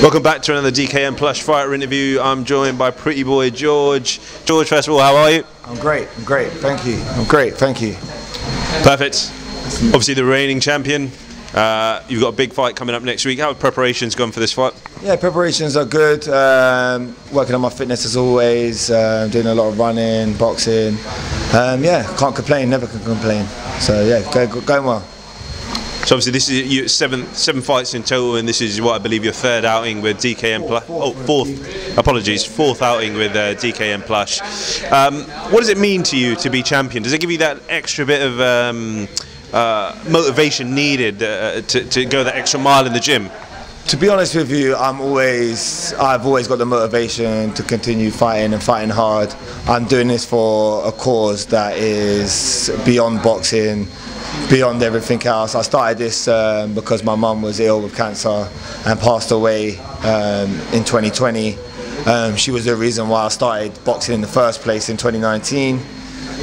Welcome back to another DKM Plush Fighter interview. I'm joined by Pretty Boy George. George, first of all, how are you? I'm great. I'm great. Thank you. I'm great. Thank you. Perfect. Obviously, the reigning champion. Uh, you've got a big fight coming up next week. How have preparations gone for this fight? Yeah, preparations are good. Um, working on my fitness as always. Uh, doing a lot of running, boxing. Um, yeah, can't complain. Never can complain. So yeah, go, go, going well. So obviously this is your seven seven fights in total, and this is what I believe your third outing with DKM Plush. Oh, fourth. Apologies, fourth outing with uh, DKM Plush. Um, what does it mean to you to be champion? Does it give you that extra bit of um, uh, motivation needed uh, to, to go that extra mile in the gym? To be honest with you, I'm always, I've always got the motivation to continue fighting and fighting hard. I'm doing this for a cause that is beyond boxing beyond everything else. I started this um, because my mum was ill with cancer and passed away um, in 2020. Um, she was the reason why I started boxing in the first place in 2019.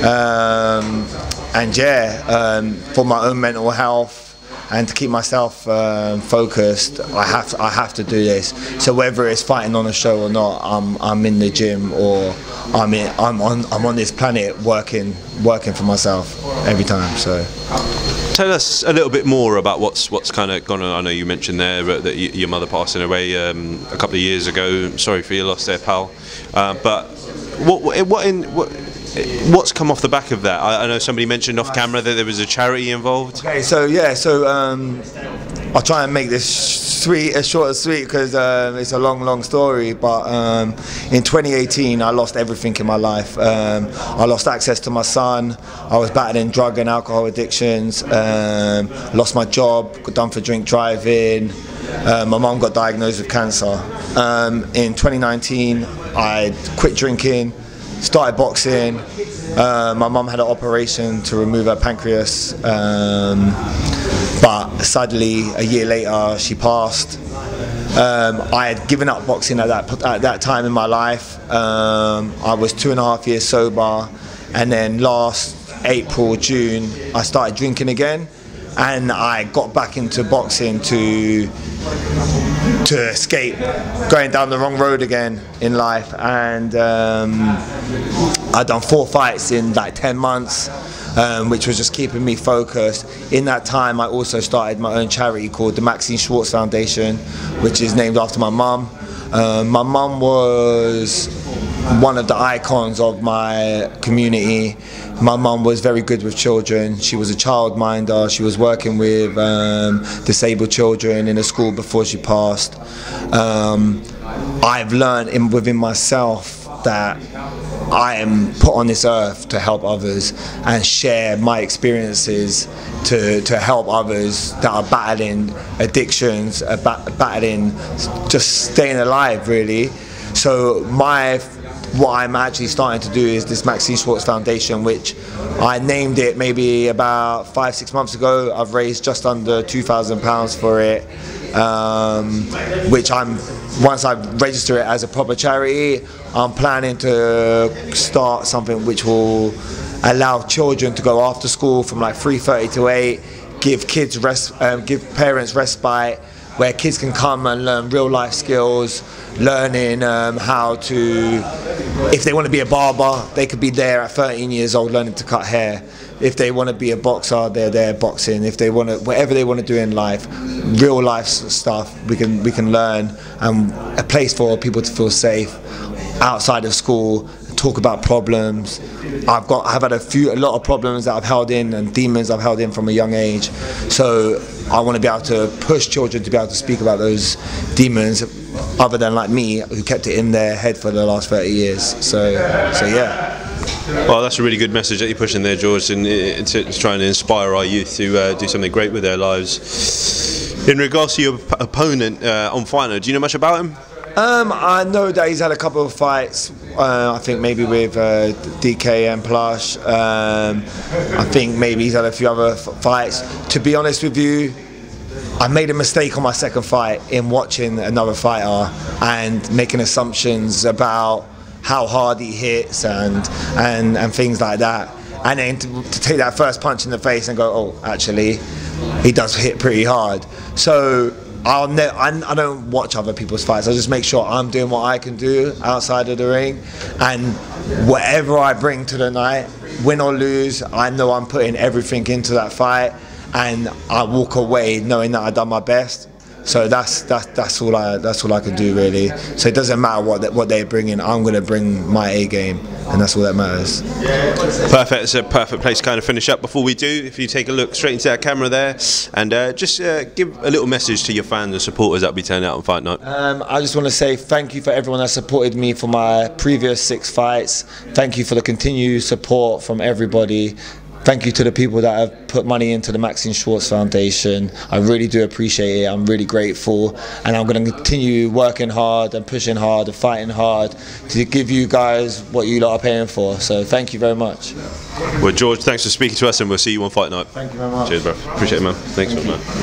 Um, and yeah, um, for my own mental health, and to keep myself um, focused, I have to, I have to do this. So whether it's fighting on a show or not, I'm I'm in the gym or I'm in, I'm on I'm on this planet working working for myself every time. So. Tell us a little bit more about what's what's kind of gone on. I know you mentioned there that your mother passing away um, a couple of years ago. Sorry for your loss there, pal. Uh, but what what in what What's come off the back of that? I, I, know somebody mentioned off camera that there was a charity involved. Okay, so yeah, so um, I'll try and make this sweet, as short as sweet, because um, it's a long, long story. But um, in 2018, I lost everything in my life. Um, I lost access to my son. I was battling drug and alcohol addictions. Um, lost my job. Got done for drink driving. Uh, my mom got diagnosed with cancer. Um, in 2019, I quit drinking started boxing. Uh, my mum had an operation to remove her pancreas, um, but sadly, a year later, she passed. Um, I had given up boxing at that at that time in my life. Um, I was two and a half years sober, and then last April, June, I started drinking again, and I got back into boxing to to escape going down the wrong road again in life. And um, I'd done four fights in like 10 months. Um, which was just keeping me focused. In that time, I also started my own charity called the Maxine Schwartz Foundation, which is named after my mum. Um, my mum was one of the icons of my community. My mum was very good with children. She was a childminder. She was working with um, disabled children in a school before she passed. Um, I've learned in, within myself that I am put on this earth to help others and share my experiences to, to help others that are battling addictions, battling just staying alive really. So my what I'm actually starting to do is this Maxine Schwartz Foundation, which I named it maybe about five, six months ago. I've raised just under £2,000 for it, um, which I'm, once I register it as a proper charity, I'm planning to start something which will allow children to go after school from like 3.30 to 8, give kids rest, um, give parents respite, where kids can come and learn real life skills, learning um, how to, if they want to be a barber, they could be there at 13 years old learning to cut hair. If they want to be a boxer, they're there boxing. If they want to, whatever they want to do in life, real life stuff, we can we can learn, and a place for people to feel safe outside of school talk about problems. I've got I've had a few a lot of problems that I've held in and demons I've held in from a young age. So I want to be able to push children to be able to speak about those demons other than like me who kept it in their head for the last 30 years. So so yeah. Well, that's a really good message that you're pushing there, George, and it's, it's trying to inspire our youth to uh, do something great with their lives. In regards to your opponent uh, on Night, do you know much about him? Um, I know that he's had a couple of fights. Uh, I think maybe with uh, and Plush. Um, I think maybe he's had a few other fights. To be honest with you, I made a mistake on my second fight in watching another fighter and making assumptions about how hard he hits and and, and things like that. And then to, to take that first punch in the face and go, oh, actually, he does hit pretty hard. So I'll ne- I, I don't watch other people's fights. I just make sure I'm doing what I can do outside of the ring, and whatever I bring to the night, win or lose, I know I'm putting everything into that fight, and I walk away knowing that I've done my best. So that's that's that's all I that's all I can do really. So it doesn't matter what they, what they bring in. I'm gonna bring my A game, and that's all that matters. Perfect. It's a perfect place to kind of finish up. Before we do, if you take a look straight into that camera there, and uh, just uh, give a little message to your fans and supporters that'll be turning out on fight night. Um, I just want to say thank you for everyone that supported me for my previous six fights. Thank you for the continued support from everybody. Thank you to the people that have put money into the Maxine Schwartz Foundation. I really do appreciate it. I'm really grateful, and I'm going to continue working hard and pushing hard and fighting hard to give you guys what you lot are paying for. So thank you very much. Well, George, thanks for speaking to us, and we'll see you on fight night. Thank you very much. Cheers, bro. Appreciate it, man. Thanks, man.